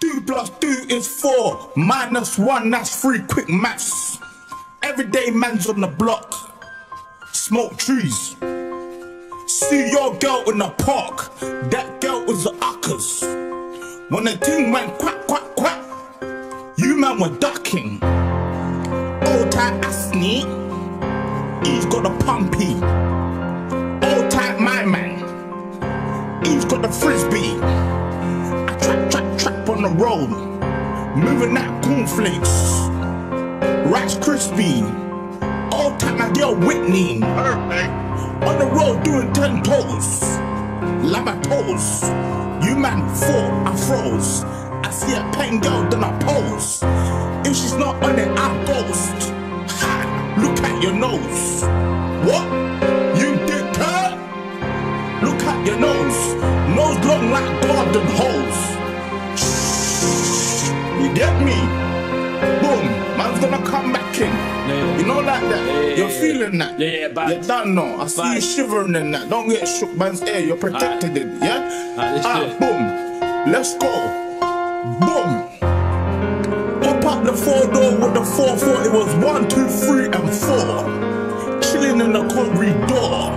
Two plus two is four. Minus one, that's three. Quick maths. Everyday man's on the block. Smoke trees. See your girl in the park. That girl was the uckers. When the thing went quack, quack, quack, you man were ducking. Old tight Asney, he's got a pumpy. Old tight my man, he's got the frisbee. The road, moving that cornflakes. Rice crispy. Old tight my girl Whitney. Perfect. On the road doing ten toes. Lama toes. You man four, I froze. I see a pen girl, then I pose. If she's not on it, I ghost. Ha! Look at your nose. What? You dickhead? Look at your nose. Nose long like garden hose. Get me? Boom. Man's gonna come back in. Yeah. You know like that? Yeah, yeah, You're yeah. feeling that? Yeah, yeah, bad. You don't know. I see you shivering in that. Don't get shook man's air. You're protected it. Yeah? Alright, let's ah, boom. Let's go. Boom. Pop up the four door with the four four. It was one, two, three, and four. Chilling in the corridor.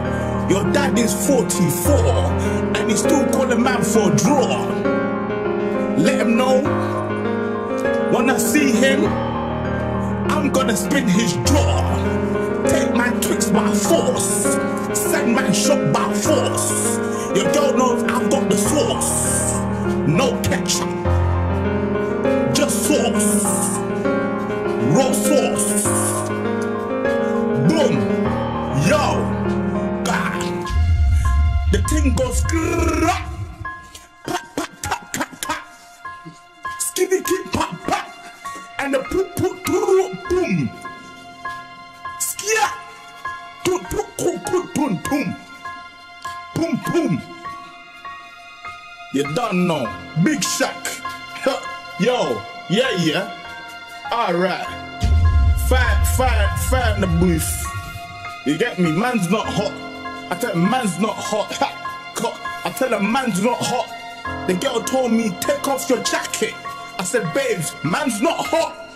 Your dad is 44 and he's still calling man for a draw. Let him know I see him, I'm gonna spin his jaw. Take my tricks by force. Send my shot by force. Your girl knows I've got the sauce. No ketchup. Just sauce. Raw sauce. Boom. Yo. God. The thing goes grrrrah. And the poop poop poop boom. Skia. Boom boom boom boom boom boom. Boom. You don't know. Big Shaq. Yo, yeah, yeah. Alright. Fire, fire, fire in the booth. You get me? Man's not hot. I tell him, man's not hot. Ha, I tell him, man's not hot. The girl told me, take off your jacket. I said, babes, man's not hot.